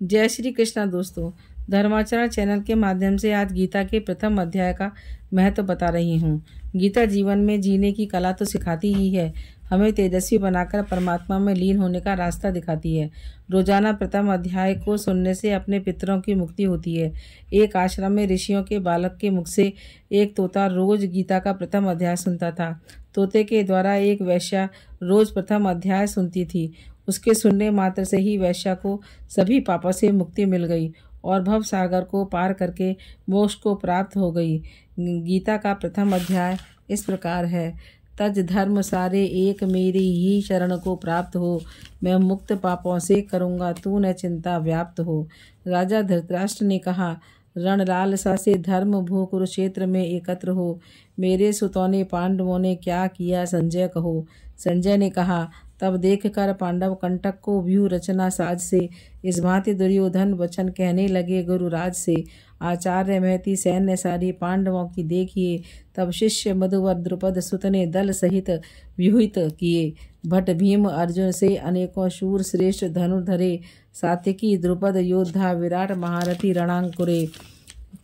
जय श्री कृष्णा दोस्तों, धर्माचरण चैनल के माध्यम से आज गीता के प्रथम अध्याय का महत्व बता रही हूँ। गीता जीवन में जीने की कला तो सिखाती ही है, हमें तेजस्वी बनाकर परमात्मा में लीन होने का रास्ता दिखाती है। रोज़ाना प्रथम अध्याय को सुनने से अपने पितरों की मुक्ति होती है। एक आश्रम में ऋषियों के बालक के मुख से एक तोता रोज गीता का प्रथम अध्याय सुनता था। तोते के द्वारा एक वैश्या रोज प्रथम अध्याय सुनती थी। उसके सुनने मात्र से ही वैश्या को सभी पापों से मुक्ति मिल गई और भव सागर को पार करके मोक्ष को प्राप्त हो गई। गीता का प्रथम अध्याय इस प्रकार है। तज धर्म सारे एक मेरी ही शरण को प्राप्त हो। मैं मुक्त पापों से करूँगा, तू न चिंता, व्याप्त हो। राजा धृतराष्ट्र ने कहा रण लालसा से धर्म भू कुरुक्षेत्र में एकत्र हो। मेरे सुतौने पांडवों ने क्या किया, संजय कहो। संजय ने कहा तब देख कर पांडव कंटक को व्यू रचना साज से, इस भांति दुर्योधन वचन कहने लगे गुरुराज से, आचार्य महती सैन्य सारी पांडवों की देखिए, तब शिष्य मधुवर द्रुपद सुतने दल सहित व्यूहित किए। भट्ट भीम अर्जुन से अनेकों शूर श्रेष्ठ धनुर्धरे सात्विकी द्रुपद योद्धा विराट महारथी रणांकुरे।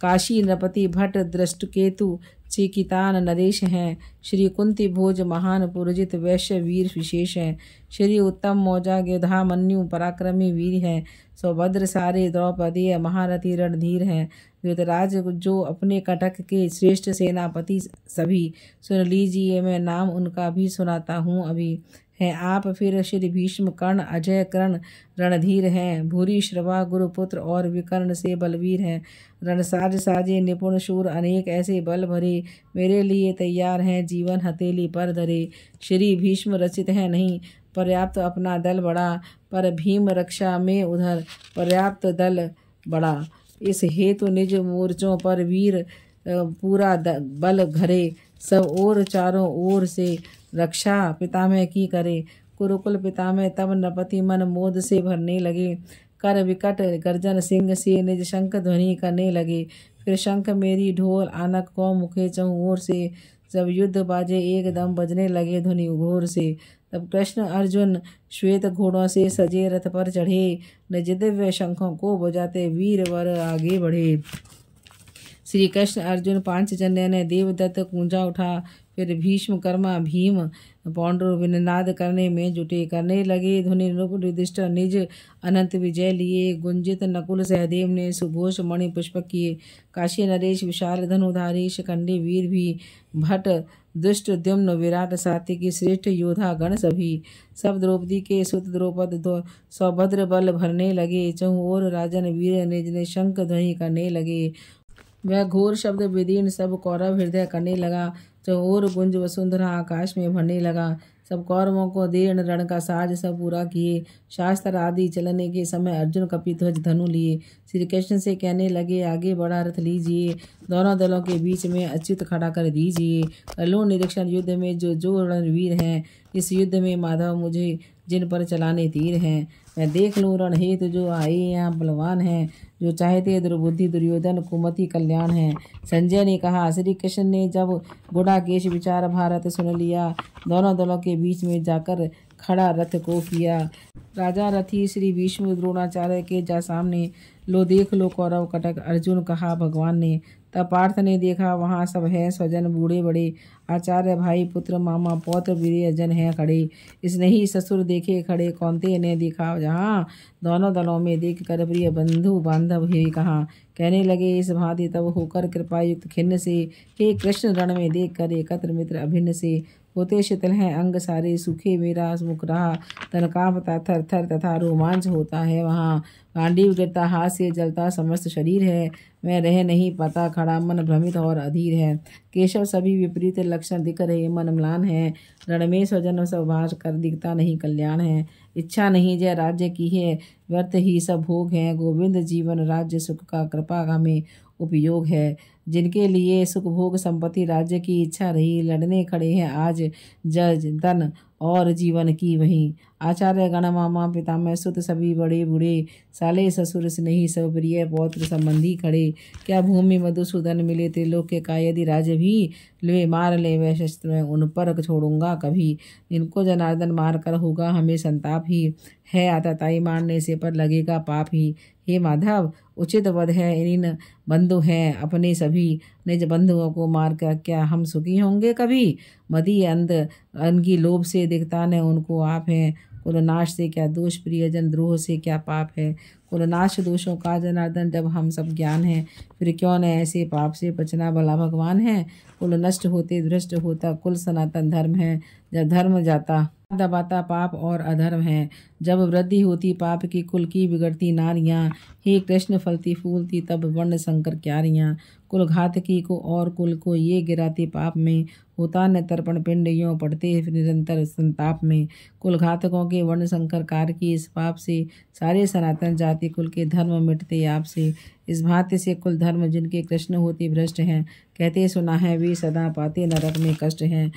काशी नृपति भट्ट दृष्टकेतु चिकितान नरेश हैं। श्री कुंती भोज महान पुरजित वैश्य वीर विशेष हैं। श्री उत्तम मौजा गेधा मन्यु पराक्रमी वीर हैं। सौभद्र सारे द्रौपदी महारथी रणधीर हैं। युतराज जो अपने कटक के श्रेष्ठ सेनापति सभी, सुन लीजिए मैं नाम उनका भी सुनाता हूँ अभी। हैं आप फिर श्री भीष्म कर्ण, अजय कर्ण रणधीर हैं। भूरी, श्रवा, गुरुपुत्र और विकर्ण से बलवीर हैं। रणसाज साजे, निपुण, शूर अनेक ऐसे बल भरे मेरे लिए तैयार हैं, जीवन हथेली पर धरे। श्री भीष्म रचित है नहीं, पर्याप्त अपना दल बड़ा, पर भीम रक्षा में उधर पर्याप्त दल बड़ा। इस हेतु निज मोर्चों पर वीर पूरा बल घरे। सब और चारों ओर से रक्षा पितामह की करे। कुरुकुल पितामह तब नपति मन मोद से भरने लगे। कर विकट गर्जन सिंह से निज शंख ध्वनि करने लगे। फिर शंख मेरी ढोल आनक को मुखे चौर से। जब युद्ध बाजे एकदम बजने लगे ध्वनि घोर से। तब कृष्ण अर्जुन श्वेत घोड़ों से सजे रथ पर चढ़े। निज शंखों को बजाते वीर वर आगे बढ़े। श्री कृष्ण अर्जुन पाँच जन्य ने देवदत्त कुंजा उठा। फिर भीष्म कर्मा भीम पौंड्र विनाद करने में जुटे। करने लगे ध्वनि युधिष्ठ निज अनंत विजय लिए। गुंजित नकुल सहदेव ने सुघोष मणि पुष्पक किए। काशी नरेश विशाल धनुधारी शिखंडी वीर भी। भट्ट दुष्ट द्युम्न विराट की श्रेष्ठ योद्धा गण सभी। सब द्रौपदी के सुत द्रौपद सौभद्र बल भरने लगे। चहु और राजन वीर निज ने शंख ध्वनि करने लगे। वह घोर शब्द विदीर्ण सब कौरव हृदय करने लगा। चौर गुंज वसुंधरा आकाश में भरने लगा। सब कौरवों को दीर्ण रण का साज सब पूरा किए। शास्त्र आदि चलने के समय अर्जुन कपिध्वज धनु लिए। श्री कृष्ण से कहने लगे, आगे बड़ा रथ लीजिए। दोनों दलों के बीच में अच्युत खड़ा कर दीजिए। कलो निरीक्षण युद्ध में जो जो रणवीर हैं, इस युद्ध में माधव मुझे जिन पर चलाने तीर हैं। मैं देख लूँ रण हेतु जो आए यहाँ बलवान हैं, जो चाहते दुर्बुद्धि, दुर्योधन, कुमति, कल्याण है। संजय ने कहा श्री कृष्ण ने जब गुड़ाकेश विचार भारत सुन लिया, दोनों दलों के बीच में जाकर खड़ा रथ को किया। राजा रथी श्री विष्णु द्रोणाचार्य के जा सामने लो देख लो कौरव कटक। अर्जुन कहा, भगवान ने तब पार्थ ने देखा, वहाँ सब है स्वजन बूढ़े बड़े। आचार्य भाई, पुत्र मामा पौत्र वीर जन है खड़े। इसने ही ससुर देखे खड़े, कौनते ने देखा? जहाँ दोनों दलों में देख कर प्रिय बंधु बांधव हे कहा। कहने लगे, इस भांति तब होकर कृपायुक्त खिन्न से, हे कृष्ण रण में देख कर एकत्र मित्र अभिन्न से, होते शीतल हैं अंग सारे, सूखे मेरा मुख रहा, तन थर थर तथा रोमांच होता है वहाँ। गांडीव गिरता, हाथ से जलता, समस्त शरीर है। मैं रह नहीं पाता, खड़ा मन भ्रमित और अधीर है। केशव सभी विपरीत लक्षण दिख रहे, मन म्लान है। रण में स्वजन स्वभाष कर दिखता नहीं, कल्याण है। इच्छा नहीं जय राज्य की है। व्यर्थ ही सब भोग हैं। गोविंद जीवन राज्य सुख का कृपा हमें उपयोग है। जिनके लिए सुख भोग संपत्ति राज्य की इच्छा रही लड़ने खड़े हैं आज जज धन और जीवन की वही। आचार्य गण मामा पितामह सुत सभी बड़े बूढ़े, साले, ससुर, स्नेही, सब प्रिय पौत्र संबंधी खड़े। क्या भूमि मधुसूदन मिले त्रिलोक के का यदि राज भी? ले, मार ले, वह शस्त्र में उन पर छोड़ूँगा कभी। इनको जनार्दन मार कर होगा हमें संताप ही। है आताताई मारने से पर लगेगा पाप ही। हे माधव, उचित वध है, इन बंधु हैं अपने सभी। निज बंधुओं को मार कर क्या हम सुखी होंगे कभी? मदी अंध अनकी लोभ से दिखता न उनको आप हैं। कुलनाश से क्या दोष प्रियजन द्रोह से क्या पाप है? कुलनाश दोषों का जनार्दन, जब हम सब ज्ञान है, फिर क्यों न ऐसे पाप से बचना भला भगवान है? कुल नष्ट होते भ्रष्ट होता, कुल सनातन धर्म है। जब धर्म जाता, दबाता पाप और अधर्म है। जब वृद्धि होती, पाप की कुल की बिगड़ती नारियाँ, हे कृष्ण फलती फूलती, तब वर्ण शंकर क्यारियाँ। कुल घातकी को और कुल को ये गिराती पाप में, होता न तर्पण पिंड यो पड़ते निरंतर संताप में। कुल घातकों के वर्ण शंकर कार की इस पाप से सारे सनातन जाति कुल के धर्म मिटते आपसे। इस भांति से कुल धर्म जिनके कृष्ण होते भ्रष्ट हैं, कहते सुना है वे सदा पाते नरक में कष्ट हैं।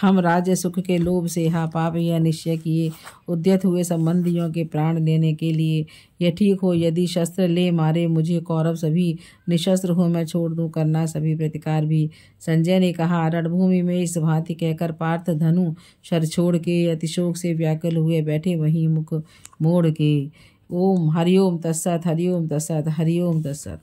हम राज्य सुख के लोभ से हा पाप या निश्चय किए, उद्यत हुए संबंधियों के प्राण लेने के लिए। यह ठीक हो यदि शस्त्र ले मारे मुझे कौरव सभी, निशस्त्र हो मैं छोड़ दूँ करना सभी प्रतिकार भी। संजय ने कहा, रणभूमि में इस भांति कहकर पार्थ धनु, शर छोड़ के अतिशोक से व्याकुल हुए बैठे वहीं मुख मोड़ के। ओम हरिओम तत्सत हरिओम तत्सत हरिओम तत्सत।